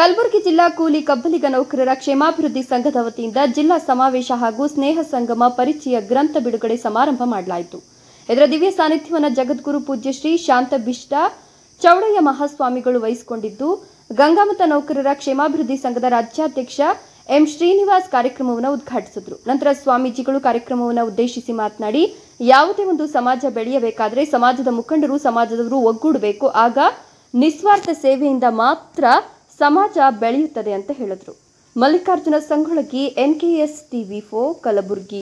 ಕಲಬುರಗಿ ಜಿಲ್ಲಾ ಕೂಲಿ ಕಬ್ಬಲಿಗ ನೌಕರರ ಕ್ಷೇಮಾಭಿವೃದ್ಧಿ ಸಂಘದ ವತಿಯಿಂದ ಜಿಲ್ಲಾ ಸಮಾವೇಶ ಹಾಗೂ ಸ್ನೇಹ ಸಂಗಮ ಪರಿಚಯ ಗ್ರಂಥ ಬಿಡುಗಡೆ ಸಮಾರಂಭ ಮಾಡಲಾಯಿತು. ಇದರ ದಿವ್ಯ ಸಾನ್ನಿಧ್ಯವನ್ನು ಜಗದ್ಗುರು ಪೂಜ್ಯ ಶ್ರೀ ಶಾಂತಬಿಷ್ಟ ಚೌಡಯ್ಯ ಮಹಾಸ್ವಾಮಿಗಳು ವಹಿಸಿಕೊಂಡಿದ್ದು, ಗಂಗಾಮತ ನೌಕರರ ಕ್ಷೇಮಾಭಿವೃದ್ಧಿ ಸಂಘದ ರಾಜ್ಯಾಧ್ಯಕ್ಷ ಎಂ ಶ್ರೀನಿವಾಸ್ ಕಾರ್ಯಕ್ರಮವನ್ನು ಉದ್ಘಾಟಿಸಿದರು. ನಂತರ ಸ್ವಾಮೀಜಿಗಳು ಕಾರ್ಯಕ್ರಮವನ್ನು ಉದ್ದೇಶಿಸಿ ಮಾತನಾಡಿ, ಯಾವುದೇ ಒಂದು ಸಮಾಜ ಬೆಳೆಯಬೇಕಾದರೆ ಸಮಾಜದ ಮುಖಂಡರು, ಸಮಾಜದವರು ಒಗ್ಗೂಡಬೇಕು. ಆಗ ನಿಸ್ವಾರ್ಥ ಸೇವೆಯಿಂದ ಮಾತ್ರ ಸಮಾಜ ಬೆಳೆಯುತ್ತದೆ ಅಂತ ಹೇಳಿದ್ರು. ಮಲ್ಲಿಕಾರ್ಜುನ ಸಂಗೊಳಗಿ ಎಸ್ ಟಿವಿ ಫೋ ಕಲಬುರಗಿ.